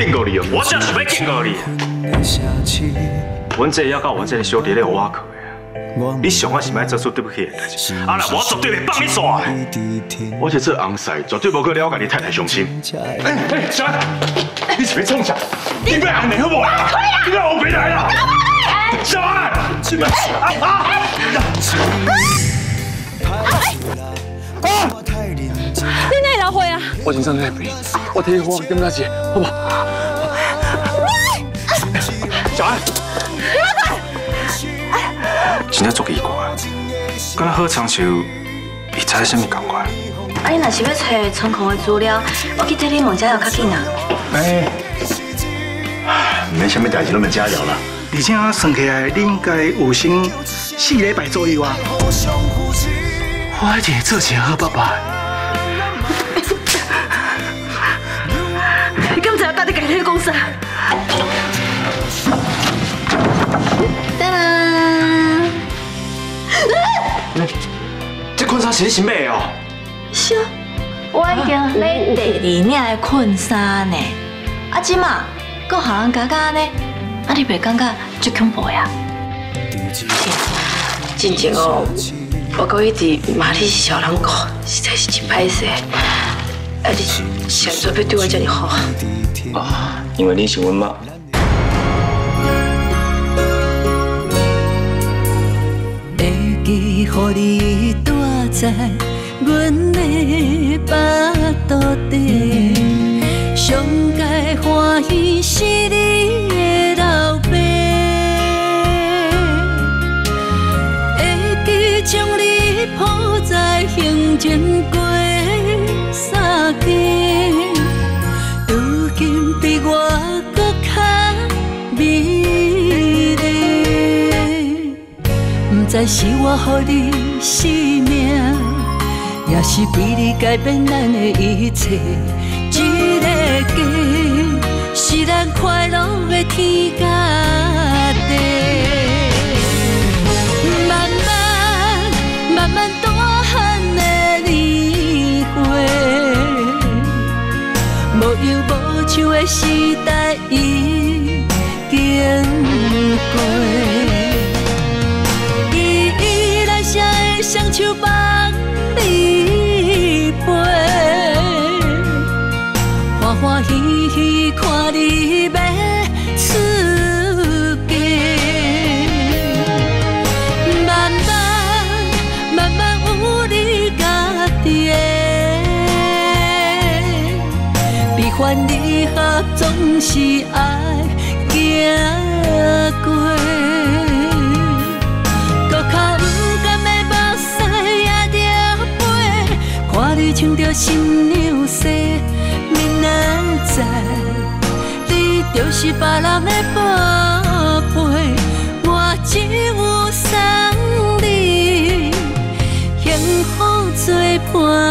见过你哦，我就是要见过你。阮这要到阮这个小弟咧挖去的，你上我是要做出对不起的代志。啊啦，我绝对会放你耍的。我这做红婿绝对无可能我甲你太太相亲。哎哎，小安，你是要冲啥？你别安尼好不好？你别后悔来啦！小安，啊啊！啊！我先上去陪，我替你化点仔钱，好不好？小安，真正足奇怪，敢若好长寿，伊知什么感觉？啊，你若是要找仓库的资料，我去替你问加油较紧啊。哎，没什么代志，拢咪加油啦。而且算起来，你应该有剩四礼拜左右啊。我一定做一个好爸爸。是你新买哦？是啊，我已经买第二领的困衫呢。啊，即嘛，搁互人加加呢？啊，你袂感觉足恐怖呀？真正哦，我搁一直骂你是小人狗，实在是真歹势。啊，你现在要对我这么好？啊，因为你是阮妈。会记，予你住在阮的巴肚底，上该欢喜是你的老爸。会记将你抱在胸前过三更，如今比我搁较美丽。不知是我予你生命，也是为你改变咱的一切。这个家是咱快乐的天甲地。慢慢慢慢大汉的年岁，无忧无愁的时代已经过。依依来写的双手欢欢。喜喜看你要出嫁。慢慢慢慢有你家己的，悲欢。离合总是爱行过。搁较不甘的目屎也着飞，看你穿着新娘衫，难在。你就是别人的宝贝，我只有送你幸福作伴。